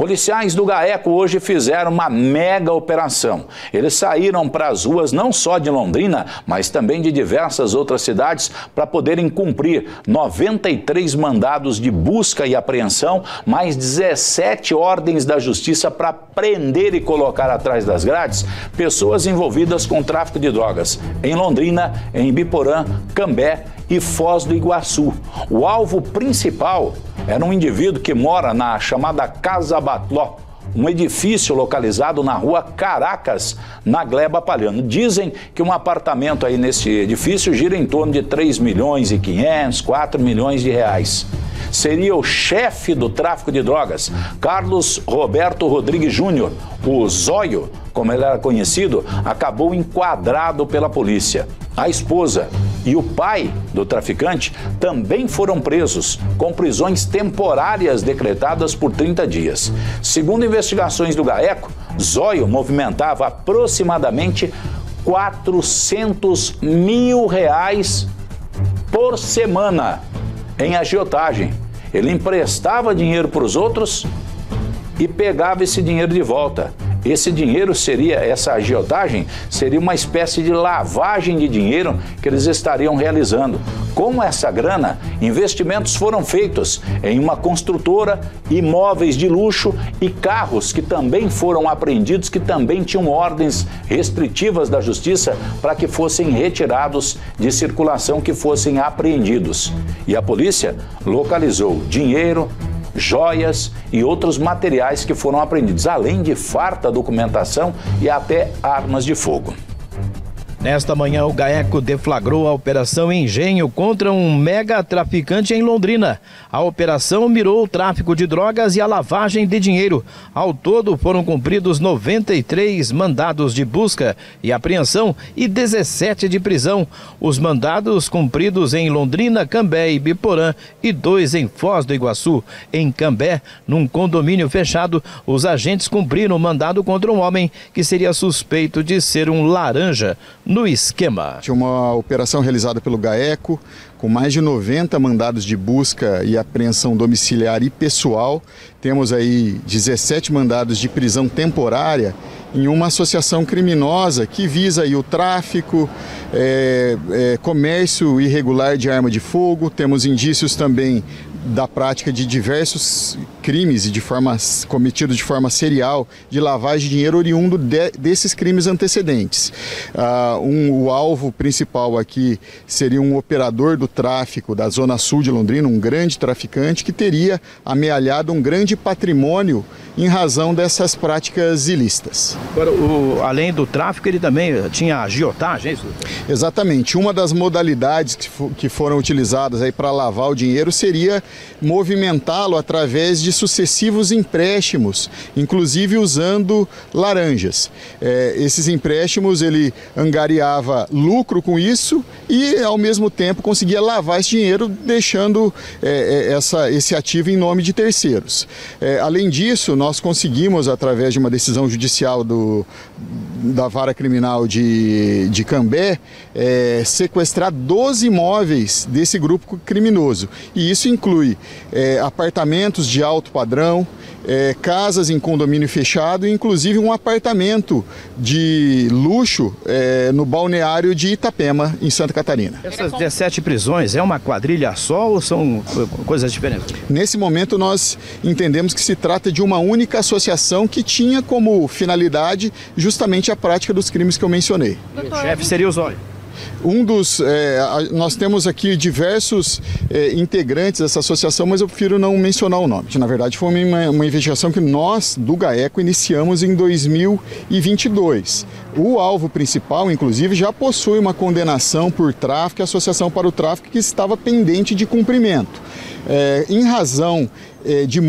Policiais do GAECO hoje fizeram uma mega operação. Eles saíram para as ruas não só de Londrina, mas também de diversas outras cidades para poderem cumprir 93 mandados de busca e apreensão, mais 17 ordens da justiça para prender e colocar atrás das grades pessoas envolvidas com tráfico de drogas em Londrina, em Biporã, Cambé e Foz do Iguaçu. O alvo principal era um indivíduo que mora na chamada Casa Batló, um edifício localizado na rua Caracas, na Gleba Palhano. Dizem que um apartamento aí nesse edifício gira em torno de 3 milhões e 500, 4 milhões de reais. Seria o chefe do tráfico de drogas, Carlos Roberto Rodrigues Júnior, o Zóio, como ele era conhecido, acabou enquadrado pela polícia. A esposa e o pai do traficante também foram presos, com prisões temporárias decretadas por 30 dias. Segundo investigações do GAECO, Zóio movimentava aproximadamente 400 mil reais por semana em agiotagem. Ele emprestava dinheiro para os outros e pegava esse dinheiro de volta. Esse dinheiro seria, essa agiotagem, seria uma espécie de lavagem de dinheiro que eles estariam realizando. Com essa grana, investimentos foram feitos em uma construtora, imóveis de luxo e carros que também foram apreendidos, que também tinham ordens restritivas da justiça para que fossem retirados de circulação, que fossem apreendidos. E a polícia localizou dinheiro, joias e outros materiais que foram apreendidos, além de farta documentação e até armas de fogo. Nesta manhã, o GAECO deflagrou a Operação Engenho contra um mega traficante em Londrina. A operação mirou o tráfico de drogas e a lavagem de dinheiro. Ao todo, foram cumpridos 93 mandados de busca e apreensão e 17 de prisão. Os mandados cumpridos em Londrina, Cambé e Biporã e dois em Foz do Iguaçu. Em Cambé, num condomínio fechado, os agentes cumpriram o mandado contra um homem que seria suspeito de ser um laranja no esquema. Tinha uma operação realizada pelo GAECO, com mais de 90 mandados de busca e apreensão domiciliar e pessoal. Temos aí 17 mandados de prisão temporária em uma associação criminosa que visa aí o tráfico, é, é, comércio irregular de arma de fogo. Temos indícios também da prática de diversos crimes e de forma cometidos de forma serial de lavagem de dinheiro oriundo de, desses crimes antecedentes. Uh, um, o alvo principal aqui seria um operador do tráfico da zona sul de Londrina, um grande traficante que teria amealhado um grande patrimônio em razão dessas práticas ilícitas. Agora, o, além do tráfico, ele também tinha agiotagem, é isso? Exatamente. Uma das modalidades que, que foram utilizadas aí para lavar o dinheiro seria movimentá-lo através de sucessivos empréstimos, inclusive usando laranjas. É, esses empréstimos ele angariava lucro com isso e ao mesmo tempo conseguia lavar esse dinheiro, deixando é, é essa, esse ativo em nome de terceiros. É, além disso, nós conseguimos, através de uma decisão judicial do, da vara criminal de, de Cambé, é, sequestrar 12 imóveis desse grupo criminoso. E isso inclui é, apartamentos de alto padrão, é, casas em condomínio fechado e inclusive um apartamento de luxo é, no balneário de Itapema, em Santa Catarina. Essas 17 prisões é uma quadrilha só ou são coisas diferentes? Nesse momento nós entendemos que se trata de uma única associação que tinha como finalidade justamente a prática dos crimes que eu mencionei. O chefe seria o Zóio? Um dos. É, nós temos aqui diversos é, integrantes dessa associação, mas eu prefiro não mencionar o nome. Na verdade, foi uma, uma investigação que nós, do GAECO, iniciamos em 2022. O alvo principal, inclusive, já possui uma condenação por tráfico e associação para o tráfico que estava pendente de cumprimento. É, em razão é, de,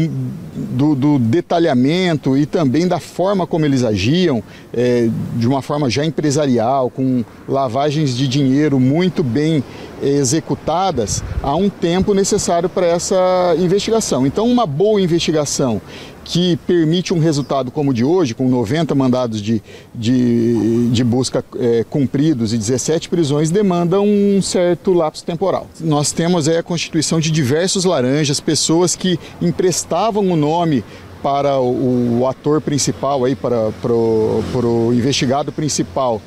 do, do, detalhamento e também da forma como eles agiam, é, de uma forma já empresarial, com lavagens de dinheiro muito bem é, executadas, há um tempo necessário para essa investigação. Então, uma boa investigação que permite um resultado como o de hoje, com 90 mandados de, de, de busca é, cumpridos e 17 prisões, demanda um certo lapso temporal. Nós temos é, a constituição de diversos laranjas, pessoas que emprestavam o nome para o, o ator principal, aí, para, o, para o investigado principal,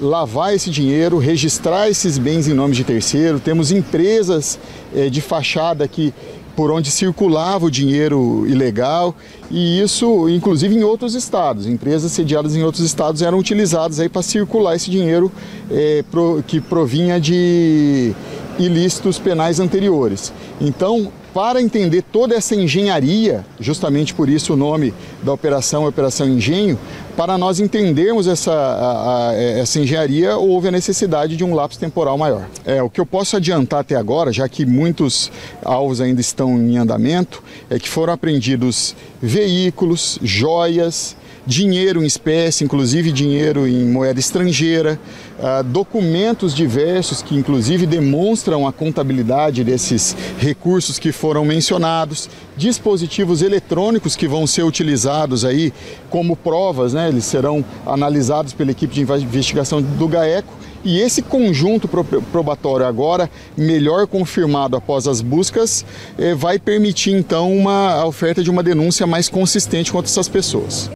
lavar esse dinheiro, registrar esses bens em nome de terceiro. Temos empresas é, de fachada que por onde circulava o dinheiro ilegal e isso, inclusive em outros estados, empresas sediadas em outros estados eram utilizadas aí para circular esse dinheiro é, pro, que provinha de ilícitos penais anteriores. Então, para entender toda essa engenharia, justamente por isso o nome da operação é Operação Engenho, para nós entendermos essa, a, a, essa engenharia, houve a necessidade de um lapso temporal maior. É, o que eu posso adiantar até agora, já que muitos alvos ainda estão em andamento, é que foram apreendidos veículos, joias, dinheiro em espécie, inclusive dinheiro em moeda estrangeira, uh, documentos diversos que inclusive demonstram a contabilidade desses recursos que foram mencionados, dispositivos eletrônicos que vão ser utilizados aí como provas, né? eles serão analisados pela equipe de investigação do GAECO e esse conjunto probatório agora, melhor confirmado após as buscas, eh, vai permitir então uma, oferta de uma denúncia mais consistente contra essas pessoas.